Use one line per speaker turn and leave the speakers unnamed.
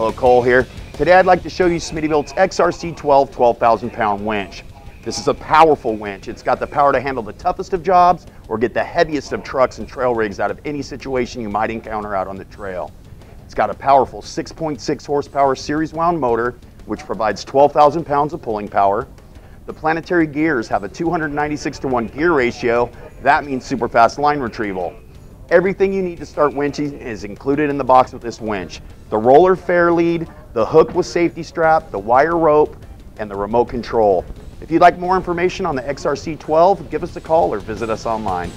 Hello, Cole here. Today I'd like to show you Smittybilt's XRC12 12,000 pound winch. This is a powerful winch. It's got the power to handle the toughest of jobs or get the heaviest of trucks and trail rigs out of any situation you might encounter out on the trail. It's got a powerful 6.6 horsepower series wound motor, which provides 12,000 pounds of pulling power. The planetary gears have a 296 to 1 gear ratio. That means super fast line retrieval. Everything you need to start winching is included in the box with this winch. The roller fair lead, the hook with safety strap, the wire rope, and the remote control. If you'd like more information on the XRC12, give us a call or visit us online.